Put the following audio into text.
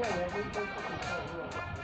过年就一周吃几天